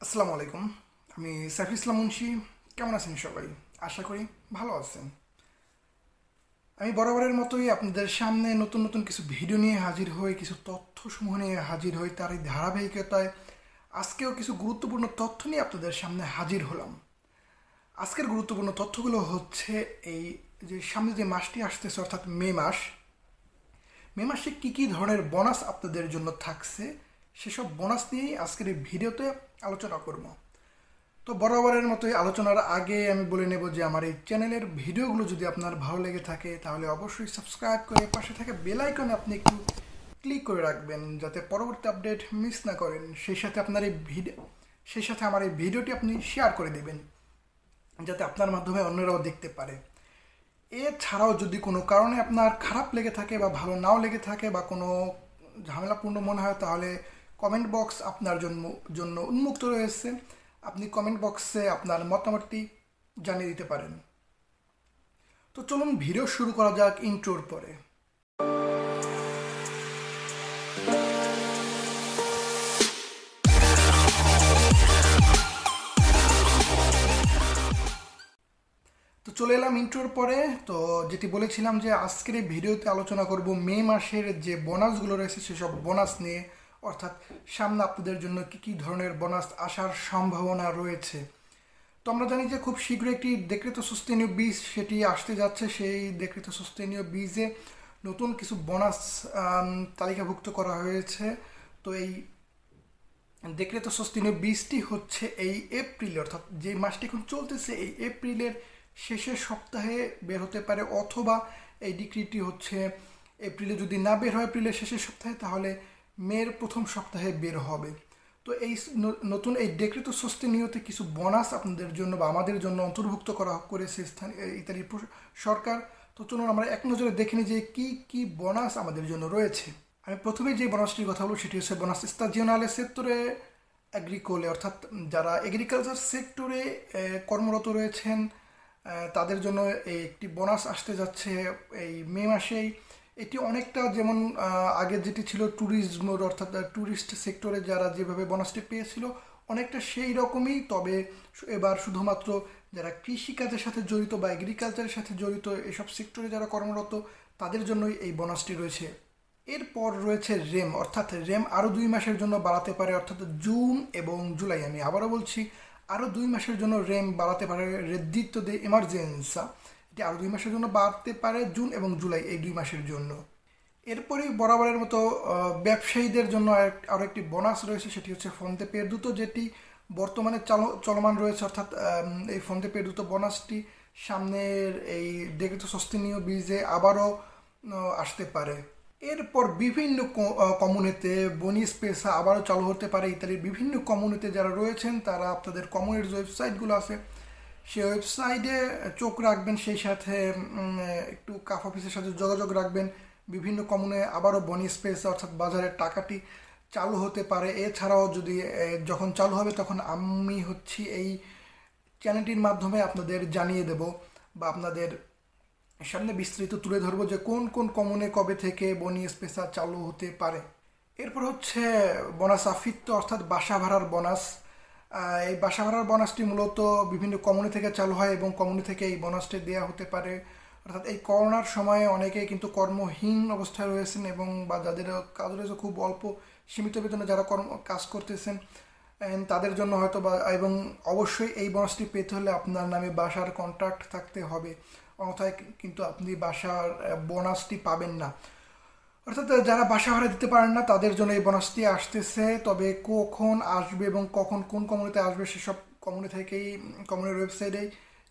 আসসালামু আলাইকুম। আমি সাইফুল ইসলাম মুন্সি। কেমন আছেন সবাই? আশা করি ভালো আছেন। আমি বরাবরের মতোই আপনাদের সামনে নতুন নতুন কিছু ভিডিও নিয়ে হাজির হই, কিছু তথ্যসমূহ নিয়ে হাজির হই তার এই ধারাবাহিকতায়। আজকেও কিছু গুরুত্বপূর্ণ তথ্য নিয়ে আপনাদের সামনে হাজির হলাম। আজকের গুরুত্বপূর্ণ তথ্যগুলো হচ্ছে এই যে সামনে যে মাসটি আসতেছে, অর্থাৎ মে মাস। মে মাসে কী কী ধরনের বোনাস আপনাদের জন্য থাকছে? সেসব বোনাস নিয়েই আজকের এই ভিডিওতে আলোচনা করব। তো বরাবরের মতোই আলোচনার আগে আমি বলে নেব যে আমার এই চ্যানেলের ভিডিওগুলো যদি আপনার ভালো লেগে থাকে, তাহলে অবশ্যই সাবস্ক্রাইব করে পাশে থাকে বেল আইকনে আপনি একটু ক্লিক করে রাখবেন, যাতে পরবর্তী আপডেট মিস না করেন। সেই সাথে আপনার এই ভিডিও সেই সাথে আমার এই ভিডিওটি আপনি শেয়ার করে দেবেন, যাতে আপনার মাধ্যমে অন্যরাও দেখতে পারে। এছাড়াও যদি কোনো কারণে আপনার খারাপ লেগে থাকে বা ভালো নাও লেগে থাকে বা কোনো ঝামেলাপূর্ণ মনে হয়, তাহলে কমেন্ট বক্স আপনার জন্য জন্য উন্মুক্ত রয়েছে। আপনি কমেন্ট বক্সে আপনার মতামতটি জানিয়ে দিতে পারেন। তো চলুন ভিডিও শুরু করা যাক ইন্ট্রোর পরে। তো চলে এলাম ইন্ট্রোর পরে। তো যেটি বলেছিলাম যে আজকের এই ভিডিওতে আলোচনা করব মে মাসের যে বোনাসগুলো রয়েছে সেসব বোনাস নিয়ে। অর্থাৎ সামনে আপনাদের জন্য কী কী ধরনের বোনাস আসার সম্ভাবনা রয়েছে। তো আমরা জানি যে খুব শীঘ্রই একটি দেখৃত সুস্থনীয় বীজ সেটি আসতে যাচ্ছে। সেই দেখৃত সুস্থনীয় বীজে নতুন কিছু বোনাস তালিকাভুক্ত করা হয়েছে। তো এই দেখৃত সুস্থনীয় বীজটি হচ্ছে এই এপ্রিল, অর্থাৎ যে মাসটি এখন চলতেছে, এই এপ্রিলের শেষের সপ্তাহে বের হতে পারে। অথবা এই ডিক্রিটি হচ্ছে এপ্রিলে যদি না বের হয়, এপ্রিলের শেষের সপ্তাহে, তাহলে মের প্রথম সপ্তাহে বের হবে। তো এই নতুন এই ডেকৃত স্বস্তি নিয়তে কিছু বোনাস আপনাদের জন্য বা আমাদের জন্য অন্তর্ভুক্ত করা করেছে স্থান ইতালির সরকার। তো চলুন আমরা এক নজরে দেখে নিই যে কী কী বোনাস আমাদের জন্য রয়েছে। আমি প্রথমে যে বোনাসটির কথা বলব সেটি হচ্ছে বোনাস স্তাজিওনালে সেক্টরে অ্যাগ্রিকোলে অর্থাৎ যারা এগ্রিকালচার সেক্টরে কর্মরত রয়েছেন তাদের জন্য একটি বোনাস আসতে যাচ্ছে এই মে মাসেই। এটি অনেকটা যেমন আগে যেটি ছিল ট্যুরিজম অর্থাৎ ট্যুরিস্ট সেক্টরে যারা যেভাবে বোনাসটি পেয়েছিল, অনেকটা সেই রকমই। তবে এবার শুধুমাত্র যারা কৃষিকাজের সাথে জড়িত বা এগ্রিকালচারের সাথে জড়িত এসব সেক্টরে যারা কর্মরত, তাদের জন্যই এই বোনাসটি রয়েছে। এরপর রয়েছে রেম অর্থাৎ রেম আরও দুই মাসের জন্য বাড়াতে পারে, অর্থাৎ জুন এবং জুলাই। আমি আবারও বলছি, আরও দুই মাসের জন্য রেম বাড়াতে পারে রেদ্দিত্ব দে এমার্জেন্সা এটি আরও দুই মাসের জন্য বাড়তে পারে জুন এবং জুলাই এই দুই মাসের জন্য। এরপরেই বরাবরের মতো ব্যবসায়ীদের জন্য আরও একটি বোনাস রয়েছে, সেটি হচ্ছে ফোনতে পে দ্রুত যেটি বর্তমানে চলমান রয়েছে, অর্থাৎ এই ফোনতে পে দ্রুত বোনাসটি সামনের এই দেখে তো সস্তিনীয় বীজে আবারও আসতে পারে। এরপর বিভিন্ন কমিউনিতে বনি স্পেসা আবারও চালু হতে পারে, ইত্যাদি বিভিন্ন কমিউনিতে যারা রয়েছেন, তারা আপনাদের কমিউনিটির ওয়েবসাইটগুলো আছে সেই ওয়েবসাইটে চোখ রাখবেন, সেই সাথে একটু কাফ অফিসের সাথে যোগাযোগ রাখবেন। বিভিন্ন কমনে আবারও বনি স্পেস অর্থাৎ বাজারের টাকাটি চালু হতে পারে। এছাড়াও যদি যখন চালু হবে, তখন আমি হচ্ছি এই চ্যানেলটির মাধ্যমে আপনাদের জানিয়ে দেব বা আপনাদের সামনে বিস্তৃত তুলে ধরবো যে কোন কোন কমনে কবে থেকে বনি স্পেসা চালু হতে পারে। এরপর হচ্ছে, বোনাস আফিত্ত অর্থাৎ বাসা ভাড়ার বোনাস। এই বাসা ভাড়ার বোনাসটি মূলত বিভিন্ন কমিউনি থেকে চালু হয় এবং কমিউনি থেকে এই বোনাসটি দেওয়া হতে পারে। অর্থাৎ এই করোনার সময়ে অনেকেই কিন্তু কর্মহীন অবস্থায় রয়েছেন এবং বা যাদের কাজ রয়েছে খুব অল্প সীমিত বেতনে যারা কর্ম, কাজ করতেছেন তাদের জন্য হয়তো বা, এবং অবশ্যই এই বোনাসটি পেতে হলে আপনার নামে বাসার কন্ট্রাক্ট থাকতে হবে। অন্যথায় কিন্তু আপনি বাসার বোনাসটি পাবেন না। অর্থাৎ যারা বাসা ভাড়া দিতে পারেন না, তাদের জন্য এই বোনাসটি আসতেছে। তবে কখন আসবে এবং কখন কোন কমিউনিতে আসবে সেসব কমিউনি থেকেই কমিউনির ওয়েবসাইটেই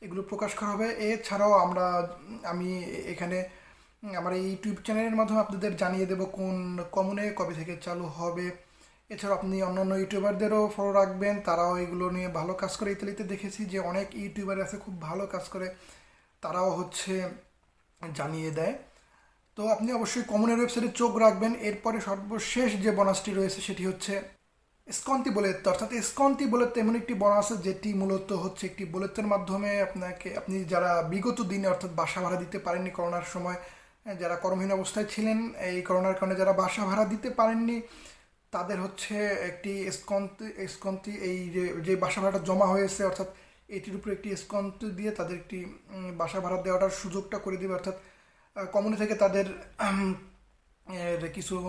এগুলো প্রকাশ করা হবে। এছাড়াও আমরা, আমি এখানে আমার এই ইউটিউব চ্যানেলের মাধ্যমে আপনাদের জানিয়ে দেব কোন কমনে কবে থেকে চালু হবে। এছাড়াও আপনি অন্যান্য ইউটিউবারদেরও ফলো রাখবেন। তারাও এগুলো নিয়ে ভালো কাজ করে ইতালিতে দেখেছি যে অনেক ইউটিউবার আছে, খুব ভালো কাজ করে। তারাও হচ্ছে জানিয়ে দেয়। তো আপনি অবশ্যই কমনের ওয়েবসাইটে চোখ রাখবেন। এরপরে সর্বশেষ যে বোনাসটি রয়েছে সেটি হচ্ছে স্কন্তি বোলেত অর্থাৎ স্কন্তি বোলেত এমন একটি বোনাস যেটি মূলত হচ্ছে একটি বোলেতের মাধ্যমে আপনাকে, আপনি যারা বিগত দিনে অর্থাৎ বাসা ভাড়া দিতে পারেননি করোনার সময়, যারা কর্মহীন অবস্থায় ছিলেন, এই করোনার কারণে যারা বাসা ভাড়া দিতে পারেননি, তাদের হচ্ছে একটি স্কন্তি স্কন্তি এই যে যে বাসা ভাড়াটা জমা হয়েছে, অর্থাৎ এটির উপরে একটি স্কন্তি দিয়ে তাদের একটি বাসা ভাড়া দেওয়াটার সুযোগটা করে দেবে। অর্থাৎ কমিউনি থেকে তাদের কিছু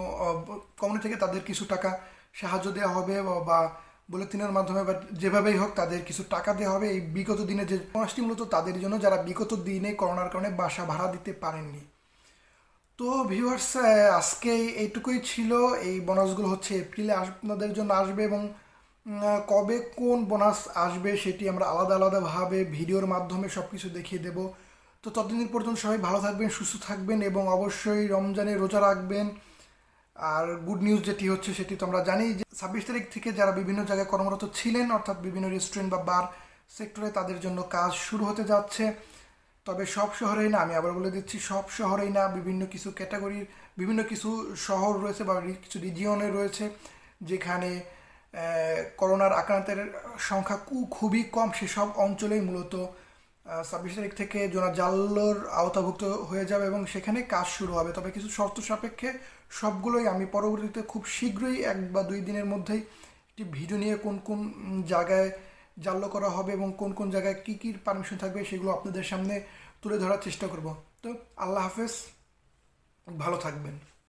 কমিউনি থেকে তাদের কিছু টাকা সাহায্য দেওয়া হবে বা- বুলেটিনের মাধ্যমে বা যেভাবেই হোক তাদের কিছু টাকা দেওয়া হবে। এই বিগত দিনে যে বোনাসটি মূলত তাদের জন্য, যারা বিগত দিনে করোনার কারণে বাসা ভাড়া দিতে পারেননি। তো ভিউয়ার্স আজকে এইটুকুই ছিল। এই বোনাসগুলো হচ্ছে এপ্রিলে আপনাদের জন্য আসবে এবং কবে কোন বোনাস আসবে সেটি আমরা আলাদা আলাদাভাবে ভিডিওর মাধ্যমে সব কিছু দেখিয়ে দেব। তো ততদিন পর্যন্ত সবাই ভালো থাকবেন, সুস্থ থাকবেন এবং অবশ্যই রমজানে রোজা রাখবেন। আর গুড নিউজ যেটি হচ্ছে সেটি তো আমরা জানি যে ছাব্বিশ তারিখ থেকে যারা বিভিন্ন জায়গায় কর্মরত ছিলেন, অর্থাৎ বিভিন্ন রেস্টুরেন্ট বা বার সেক্টরে তাদের জন্য কাজ শুরু হতে যাচ্ছে। তবে সব শহরেই না, আমি আবার বলে দিচ্ছি, সব শহরেই না, বিভিন্ন কিছু ক্যাটাগরির বিভিন্ন কিছু শহর রয়েছে বা কিছু রিজিয়নে রয়েছে, যেখানে করোনার আক্রান্তের সংখ্যা খুবই কম। সেসব অঞ্চলেই মূলত ছাব্বিশ তারিখ থেকে জোনা জাল্লোর আওতাভুক্ত হয়ে যাবে এবং সেখানে কাজ শুরু হবে। তবে কিছু শর্ত সাপেক্ষে সবগুলোই আমি পরবর্তীতে খুব শীঘ্রই এক বা দুই দিনের মধ্যেই একটি ভিডিও নিয়ে কোন কোন জায়গায় জাল্য করা হবে এবং কোন কোন জায়গায় কী কী পারমিশন থাকবে সেগুলো আপনাদের সামনে তুলে ধরার চেষ্টা করব। তো আল্লাহ হাফেজ, ভালো থাকবেন।